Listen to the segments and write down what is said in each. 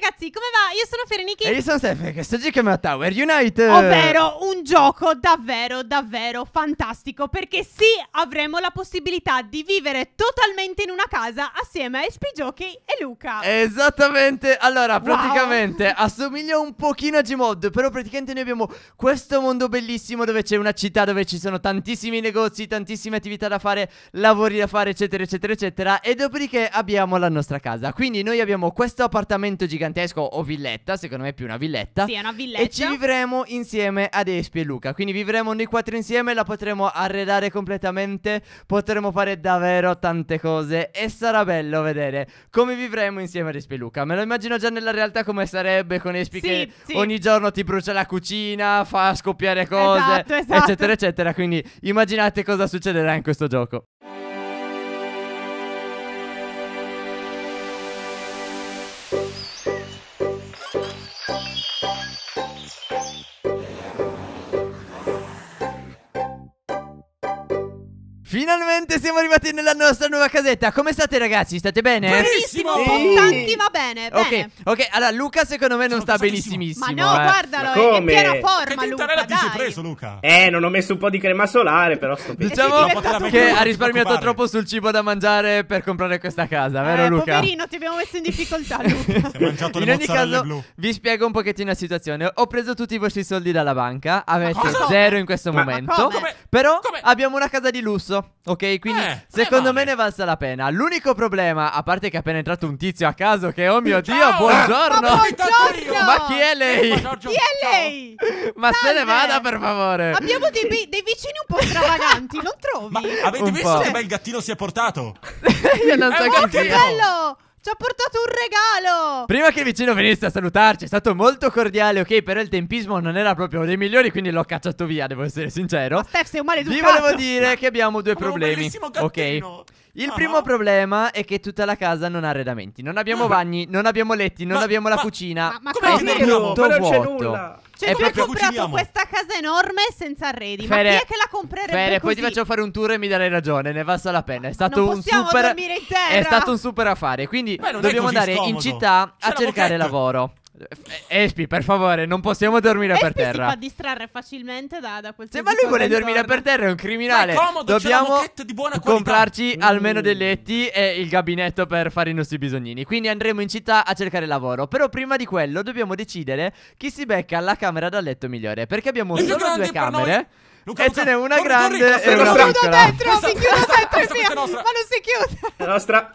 ragazzi, come va? Io sono Fereniki. E io sono Stefano, che sto giocando a Tower Unite. Ovvero un gioco davvero, davvero fantastico. Perché sì, avremo la possibilità di vivere totalmente in una casa assieme a SP Giochi e Luca. Esattamente, allora Wow. praticamente assomiglia un pochino a Gmod Però praticamente noi abbiamo questo mondo bellissimo dove c'è una città dove ci sono tantissimi negozi, tantissime attività da fare, lavori da fare eccetera eccetera eccetera E dopodiché abbiamo la nostra casa Quindi noi abbiamo questo appartamento gigantesco o villetta, secondo me è più una villetta Sì, è una villetta. E ci vivremo insieme ad Espi e Luca Quindi vivremo noi quattro insieme, la potremo arredare completamente Potremo fare davvero tante cose E sarà bello vedere come vivremo insieme ad Espi e Luca Me lo immagino già nella realtà come sarebbe con Espi Sì, che sì. ogni giorno ti brucia la cucina Fa scoppiare cose Esatto, esatto. Eccetera eccetera Quindi immaginate cosa succederà in questo gioco Finalmente siamo arrivati nella nostra nuova casetta Come state ragazzi? State bene? Benissimo, un po' Sì. stanchi, ma bene. Ok, bene. ok, allora Luca secondo me non Sono sta benissimissimo Ma no, eh. guardalo, Ma è in come? piena forma, Che Luca. ti sei preso, Luca? Eh, non ho messo un po' di crema solare, però sto bene. Diciamo che ha risparmiato troppo sul cibo da mangiare per comprare questa casa, vero Eh, Luca? Poverino, ti abbiamo messo in difficoltà, Luca. Si è mangiato le In ogni caso, blu. vi spiego un pochettino la situazione. Ho preso tutti i vostri soldi dalla banca. Avete zero in questo Ma- ma momento. come? Come? Però Come? abbiamo una casa di lusso. Ok, quindi Eh, secondo eh, me ne valsa la pena. L'unico problema, a parte che è appena entrato un tizio a caso, che oh mio dio, Ciao! buongiorno. Ma buongiorno! Ma chi è lei? Eh, Giorgio, Chi è lei? Ma se ne Salve. vada per favore. Abbiamo dei, dei vicini un po' stravaganti, non trovi? Ma avete Un visto po'. che bel gattino si è portato? Io non Eh, so ma chi che sia. Bello! Ci ha portato un regalo! Prima che il vicino venisse a salutarci è stato molto cordiale, ok? Però il tempismo non era proprio dei migliori, quindi l'ho cacciato via, devo essere sincero. Steph, sei un maleducato. Vi volevo dire che abbiamo due Ma problemi. Ok. Il Ah. primo problema è che tutta la casa non ha arredamenti. Non abbiamo Ah. bagni, non abbiamo letti, non Ma- abbinon la ma- cucina. Ma, ma Come è tutto ma non c'è vuoto. Nulla. Cioè, è come hai comprato cuciniamo. questa casa enorme senza arredi? ma Fere- chi è che la comprerebbe Fere, poi così? ti faccio fare un tour e mi darai ragione, ne valsa la pena. È stato non un possiamo super dormire in terra. È stato un super affare, quindi Beh, dobbiamo andare in scomodo. città C'è a cercare moquette. lavoro. Eh, Espi, per favore, non possiamo dormire Espi per terra. si fa distrarre facilmente da, da quel Se ma lui vuole dormire intorno. per terra è un criminale. Ma è comodo, Dobbiamo buona qualità. comprarci Mm. almeno dei letti e il gabinetto per fare i nostri bisognini. Quindi andremo in città a cercare lavoro. Però prima di quello dobbiamo decidere chi si becca la camera da letto migliore. Perché abbiamo più solo due camere. Luca, e Luca, ce n'è una grande questa e una Mi nostra. chiudo piccola. dentro, Questa- mi chiudo questa- dentro questa- questa nostra. ma non si chiude. La nostra...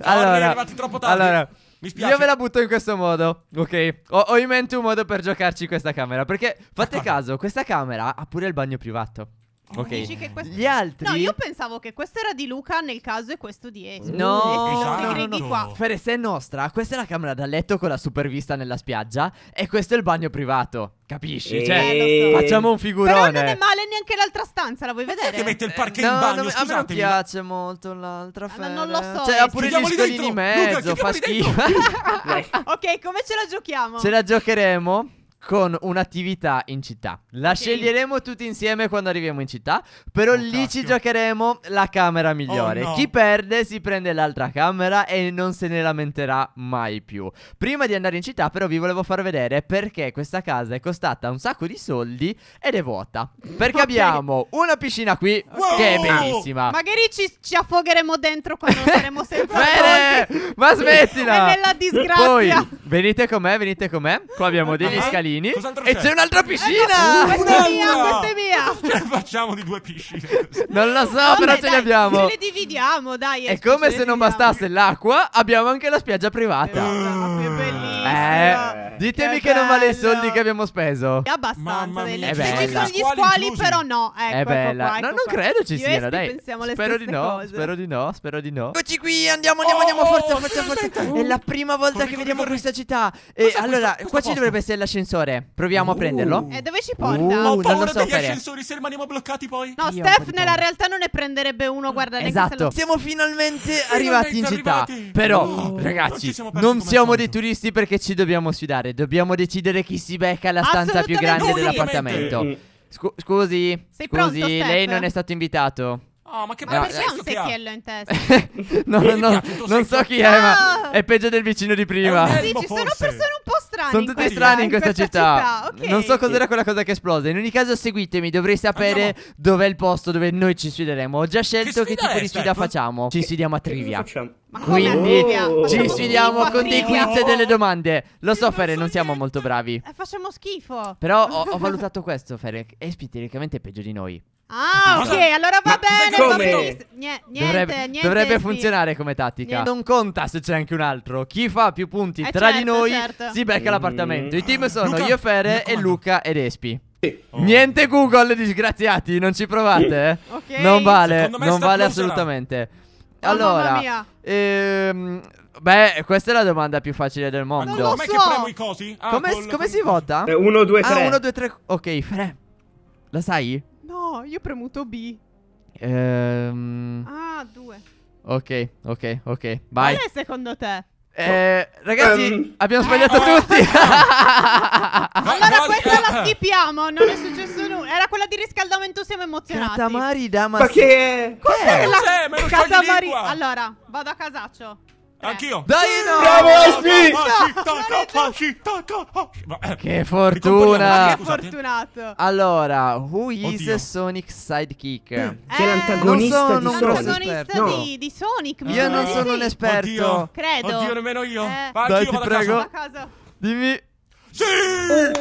Allora, arrivati troppo tardi. allora Mi spiace. io ve la butto in questo modo, ok? Ho, ho in mente un modo per giocarci questa camera. Perché fate caso, questa camera ha pure il bagno privato. Ok. Dici che questo- Gli altri. No, io pensavo che questo era di Luca nel caso e questo di Espi. No, Esatto. non si grighi qua. Fere, se è nostra, questa è la camera da letto con la super vista nella spiaggia e questo è il bagno privato. Capisci? Eh, Cioè, so. facciamo un Però figurone. non è male neanche l'altra stanza, la vuoi vedere? Che mette il parquet No, in bagno, non- a me non piace molto l'altra Ah, Fere. non lo so, Cioè, eh. ha pure gli scolini in dentro. Luca, mezzo, fa schifo. Ok, come ce la giochiamo? Ce la giocheremo con un'attività in città. La Ok. sceglieremo tutti insieme quando arriviamo in città. Però Oh, lì ci cacchio. giocheremo la camera migliore. Oh, no. Chi perde si prende l'altra camera e non se ne lamenterà mai più. Prima di andare in città, però, vi volevo far vedere perché questa casa è costata un sacco di soldi ed è vuota. Perché Ok. abbiamo una piscina qui Wow. che è bellissima. Magari ci, ci affogheremo dentro quando saremo senza Bene, soldi. ma smettila! È nella disgrazia. Poi venite con me, venite con me. Qua abbiamo degli Ah, scalini cos'altro e c'è? c'è un'altra piscina. questa è mia, questa è mia. Ce ne facciamo di due piscine? Non lo so, Vabbè, però ce dai, ne abbiamo. Ce le dividiamo, dai. È Espi, come ce se non bastasse l'acqua, abbiamo anche la spiaggia privata. Ma che bellissima. Eh, ditemi Che che non vale i soldi che abbiamo speso. È abbastanza degli- È Ci sono gli Squali squali, inclusi. però no. Ecco, è ecco bella. qua, ecco no, non qua. credo ci siano, dai. pensiamo le Spero di no, cose. spero di no, spero di no. Eccoci qui, andiamo, andiamo, Oh, andiamo, forza, oh, forza, forza. aspetta. È la prima volta Corri, che corri, vediamo corri. questa città. E Cos'è allora, qua ci dovrebbe essere l'ascensore. Proviamo a Uh. prenderlo. E dove ci porta? Uh, Ma ho non lo paura so, degli ascensori se rimaniamo bloccati poi. No, Steph nella realtà non ne prenderebbe uno, guarda, se Esatto, siamo finalmente arrivati in città. Però, Oh, ragazzi, non siamo dei turisti perché ci dobbiamo sfidare. Dobbiamo decidere chi si becca la stanza più grande dell'appartamento. Scu- scusi, Sei scusi, pronto, Steph? lei non è stato invitato. Oh, ma che Ma bello perché ha un secchiello in testa? no, no, tuo non so chi è, ma è peggio del vicino di prima. Sì, ci sono persone un po' strane. Sono tutti strani in questa, città. Non so cos'era quella cosa che esplode. In ogni caso, seguitemi. Dovrei sapere dov'è il posto dove noi ci sfideremo. Ho già scelto che, tipo di sfida facciamo. Ci sfidiamo a trivia. Ma Quindi trivia? Ci sfidiamo con dei quiz e delle domande. Lo so, Fere, non siamo molto bravi. Eh, facciamo schifo. Però ho, valutato questo, Fere. Espi teoricamente è peggio di noi. Ah, ok, allora va Ma bene, va. Nie- niente, dovrebbe niente. dovrebbe funzionare come tattica. Niente. Non conta se c'è anche un altro. Chi fa più punti Eh, tra di certo, noi certo. si becca Mm. l'appartamento. I team sono Luca, io, Fere e. Luca ed Espi. Sì. Oh. Niente Google, disgraziati, non ci provate, eh. Ok. Non vale, non vale assolutamente. Oh, allora, ehm, beh, questa è la domanda più facile del Ma mondo. lo com'è che so. premo i cosi? Ah, come col- come col- si vota? Eh, Uno, due, tre. Ah, 1, 2, 3. Ok, Fre. La sai? No, io ho premuto B. Ehm, Ah, due. ok, ok, ok. Vai. Qual è secondo te? Eh, ragazzi, Ehm. abbiamo sbagliato Ah. tutti. Allora questa eh, la eh. skippiamo, non è successo nulla. Era quella di riscaldamento, siamo emozionati. Katamari Dama. Ma che... Cos'è la Cos'è? Lo togli Katamari? lingua. Allora, vado a casaccio. Anch'io. Dai no! Bravo, Espi! Ma- Che fortuna. Che fortunato. Allora, who is Oddio. Sonic sidekick? Eh, C'è l'antagonista non di sono un Sonic. L'antagonista esperto. No. di, di Sonic. mi Io non di sono sì. un esperto. Oddio. Credo. Oddio, nemmeno io. Eh. Va, Dai, ti prego. casa. A casa. Dimmi. Sì!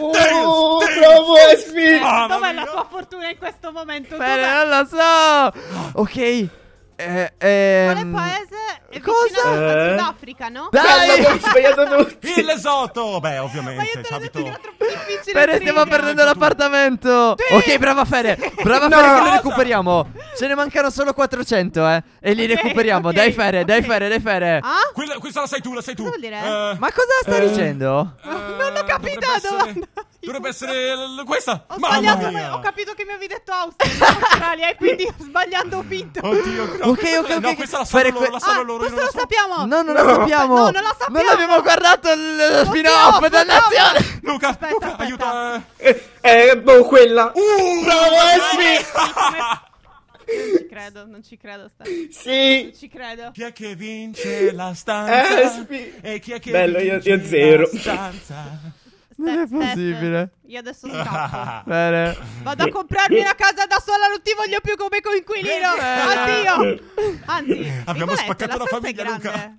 Oh, Deus, bravo! Mamma Dov'è la tua fortuna in questo momento? Bene, non lo so. Ok. Eh, Quale ehm, paese è cosa? Eh? Sudafrica, no? Dai! Abbiamo sbagliato tutti. Il Lesotto! Beh, Ma io ovviamente, te l'ho detto che era troppo difficile. Fere, stiamo perdendo l'appartamento. Ok, brava Fere. Brava No. Fere che lo recuperiamo. Ce ne mancano solo 400, eh. E li Ok, recuperiamo. ok, Dai Fere, dai ok. Fere, dai Fere. Ah? Quella, questa la sai tu, la sai tu. Cosa vuol dire? Eh, Ma cosa sta Eh. dicendo? eh, Non ho capito dovrebbe la essere- domanda. Dovrebbe essere l- questa. Ho Mamma sbagliato, mia. ho capito che mi avevi detto Austria, non Australia, e quindi sbagliando ho vinto. Oddio, no, Ok, questa- ok, ok, No, ok. questa la Fare sanno loro, que- la sanno Ah, loro. io questo non lo so. sappiamo. No, non No. lo sappiamo. No, non lo sappiamo. Non abbiamo guardato il spin-off, dannazione. Luca, Aspetta, Luca, aspetta. aiuta. Eh, eh, boh, quella. Uh, Bravo, Espi! Non ci credo, non ci credo, Stefano. Non Sì. ci credo. Chi è che vince la stanza? Espi. E chi è che Bello, io- vince io zero. la stanza? Non è possibile. Io adesso scappo. Bene. Vado a comprarmi una casa da sola, non ti voglio più come coinquilino. Addio. Anzi, Abbiamo spaccato la è famiglia, grande. Luca.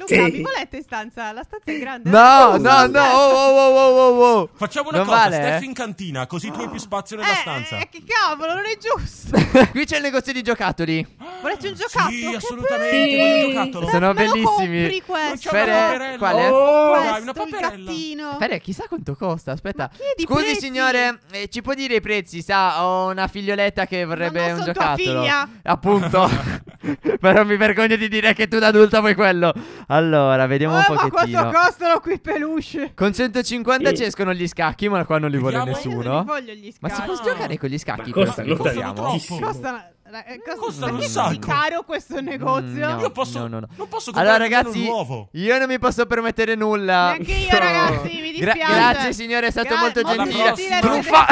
Luca, Sì. mi volete in stanza? La stanza è grande. No, no, no. Oh, oh, oh, oh, oh, oh. Facciamo una Non cosa, vale, Steph eh? in cantina, così tu hai più spazio nella Eh, stanza. eh, che cavolo, non è giusto. Qui c'è il negozio di giocattoli. Volete un giocattolo? Sì, assolutamente, bello. voglio un giocattolo. Sono lo bellissimi. una Fere, quale? Oh, Dai, Questo, una il paperella. Fere, chissà quanto costa. Aspetta. Ma Scusi, prezzi. signore, eh, ci può dire i prezzi? Sa, ho una figlioletta che vorrebbe Ma non un sono tua giocattolo. figlia. Appunto. Però mi vergogno di dire che tu da adulta vuoi quello. Allora, vediamo un Eh, ma pochettino. quanto costano quei peluche? Con 150 Sì. ci escono gli scacchi, ma qua non li vuole li nessuno. voglio gli Ma si può Ah. giocare con gli scacchi? Ma costano se li costano compriamo? troppo. Costano, eh, costa- Costano perché un è sacco. caro questo negozio? Mm, no. Io posso, no, no, no. non posso Allora, ragazzi, nuovo. io non mi posso permettere nulla. Neanche io, ragazzi, mi Gra- dispiace. grazie, signore, è stato Gra- molto gentile. Truffa!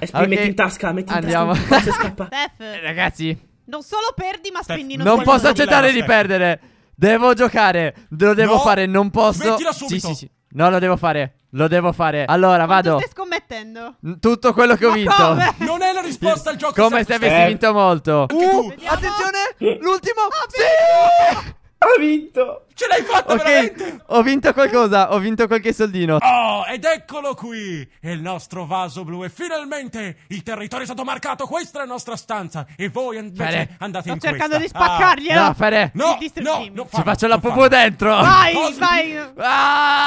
Espi, Ok. metti in tasca, metti in Andiamo. tasca. Steph, Ragazzi, non solo perdi, ma Steph, spendi non non so posso accettare di perdere. Devo giocare. Lo devo No, fare, non posso. smettila Sì, subito. sì, sì. No, lo devo fare. Lo devo fare. Allora, Quanto vado. stai scommettendo? Tutto quello che ho Ma vinto. come? Non è la risposta al gioco. Come se avessi Eh. vinto molto. Vediamo. attenzione, l'ultimo. sì! Ha vinto. Ce l'hai fatta veramente? Ok, ho vinto qualcosa. Ho vinto qualche soldino. Oh, ed eccolo qui! Il nostro vaso blu e finalmente il territorio è stato marcato. Questa è la nostra stanza. E voi invece Bene. andate Sto in cercando di questa. Ah. spaccarglielo. No, Fere. No, no, Distruggimi. non Ci farlo, faccio la non farlo. dentro. Vai, Cosa? vai. Ah!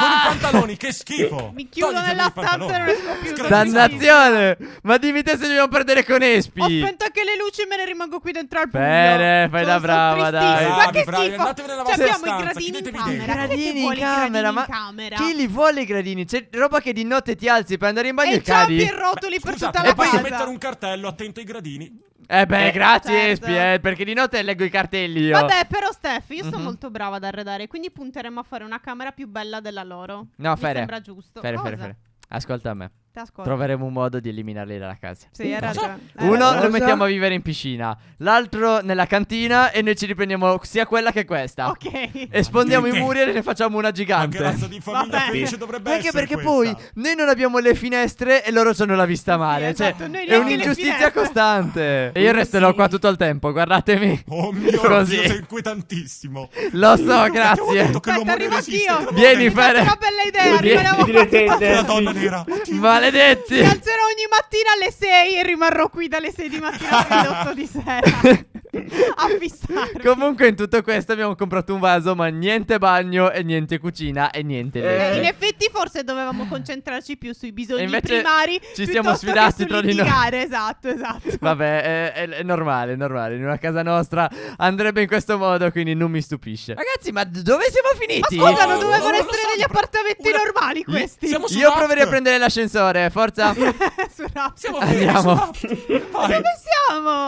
Pantaloni, che schifo! Mi chiudo Togliti nella stanza e non esco più. Dannazione! Ma dimmi te se dobbiamo perdere con Ho Espi. spento anche le luci e me ne rimango qui dentro al buio. Bene, fai da brava, dai. Ma che Bravi, schifo. andatevene nella Cioè, vostra abbiamo i gradini in camera. Gradini in camera, gradini ma in camera? chi li vuole i gradini? C'è roba che di notte ti alzi per andare in bagno E e cadi. ciampi e rotoli per tutta e la poi casa. mettere un cartello attento ai gradini. Eh beh, Eh, grazie certo. Espi, eh, perché di notte leggo i cartelli io. Vabbè, però Steph, io sono Mhm. molto brava ad arredare, quindi punteremo a fare una camera più bella della loro. No, Mi Fere. sembra giusto. Fere, Cosa? Fere, Fere. Ascolta me. Ti ascolto. troveremo un modo di eliminarli dalla casa. Sì, hai ragione. hai Uno ragione. lo mettiamo a vivere in piscina, l'altro nella cantina e noi ci riprendiamo sia quella che questa. Ok. Espondiamo i Niente. muri e ne facciamo una Ma che gigante. razza di famiglia Vabbè. felice dovrebbe Anche essere perché questa? poi noi non abbiamo le finestre e loro hanno la vista male. Sì, cioè, esatto, noi è neanche le un'ingiustizia finestre. costante. E io resterò qua tutto il tempo, guardatemi. Oh mio Così. Dio, sei inquietantissimo. Lo so, Io avevo grazie. detto che Aspetta, l'uomo arrivo resiste, anch'io. Vieni, date una bella idea. Vieni. Rimaniamo Dire qua te, tutta te. La donna nera. Maledetti. Mi alzerò ogni mattina alle 6 e rimarrò qui dalle 6 di mattina alle 8 di sera. a fissare. Comunque in tutto questo abbiamo comprato un vaso, ma niente bagno e niente cucina e niente Eh. In effetti forse dovevamo concentrarci più sui bisogni E invece primari ci siamo sfidati tra di noi. Esatto, esatto. Vabbè, è, è- è normale, è normale. In una casa nostra andrebbe in questo modo, quindi non mi stupisce. Ragazzi, ma dove siamo Ma finiti? scusa, non Oh, dovevano non essere so, degli appartamenti una- normali questi. Siamo Io proverei a prendere l'ascensore, forza. Su Raft. Siamo Andiamo. su. Vai. Dove siamo?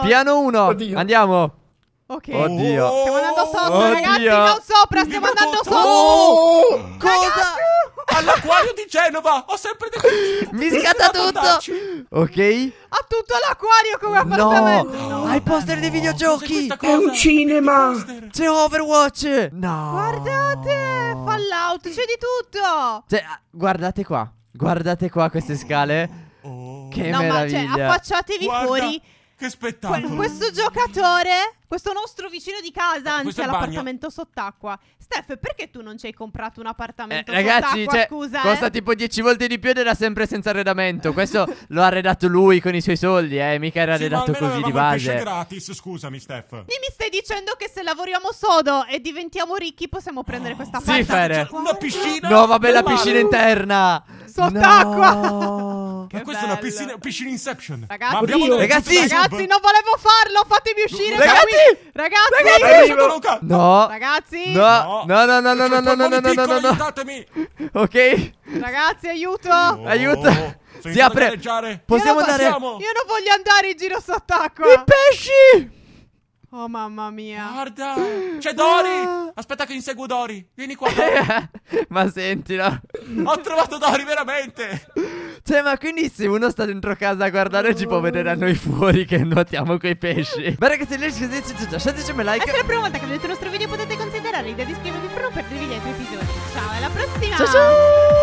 Piano 1, Oddio. andiamo. Ok. Oddio. Stiamo andando sotto, Oddio. ragazzi, non sopra, stiamo andando sotto. Oh! Cosa? All'acquario di Genova. Ho sempre detto Mi scatta tutto. Ok. Ha tutto l'acquario come appartamento. No, hai poster dei videogiochi. È un cinema! C'è Overwatch. No. Guardate, Fallout, c'è di tutto. Cioè, ah, guardate qua. Guardate qua queste scale. Oh. Che no, ma cioè, meraviglia. affacciatevi Guarda, fuori. Che Que- spettacolo. questo giocatore, questo nostro vicino di casa, anzi Questo è il all'appartamento sott'acqua. Steph, perché tu non ci hai comprato un Eh, appartamento ragazzi, sott'acqua? cioè, scusa, costa eh? tipo 10 volte di più ed era sempre senza arredamento. Questo lo ha arredato lui con i suoi soldi, eh. Mica era Sì, ma arredato così di base. gratis, scusami, Steph. Quindi mi stai dicendo che se lavoriamo sodo e diventiamo ricchi possiamo prendere questa Sì, parte? Fere. Una piscina. No, vabbè, la piscina interna. Sott'acqua. No. Ma Che questa è una piscina, piscina Inception. Ragazzi- Ma abbiamo Ragazzi- Ragazzi, non volevo farlo, fatemi uscire Ragazzi! Ragazzi! Ragazzi! No. Ragazzi! No, no, no, no, no, no, no, no, no, no, no, no, no. Aiutatemi. Ok, Ragazzi, aiuto! Oh, aiuto. Si apre. Possiamo Io non andare. Io non voglio andare in giro sott'acqua. I pesci. Oh mamma mia. Guarda, c'è Dori. Aspetta che inseguo Dori. Vieni qua. Dori. Ma sentilo. Ho trovato Dori veramente. Cioè, ma quindi se uno sta dentro casa a guardare ci può vedere a noi fuori che nuotiamo coi pesci. Beh ragazzi, se siete tutto, lasciateci un E like. se è la prima volta che vedete il nostro video potete considerare di iscrivervi per non perdervi gli altri episodi. Ciao, alla prossima! Ciao ciao.